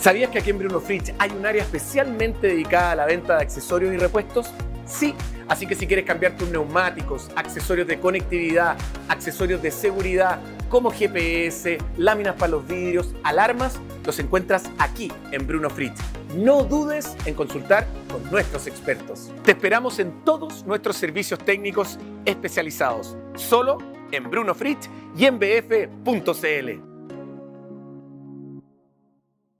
¿Sabías que aquí en Bruno Fritz hay un área especialmente dedicada a la venta de accesorios y repuestos? Sí, así que si quieres cambiar tus neumáticos, accesorios de conectividad, accesorios de seguridad, como GPS, láminas para los vidrios, alarmas, los encuentras aquí en Bruno Fritz. No dudes en consultar con nuestros expertos. Te esperamos en todos nuestros servicios técnicos especializados, solo en Bruno Fritz y en bf.cl.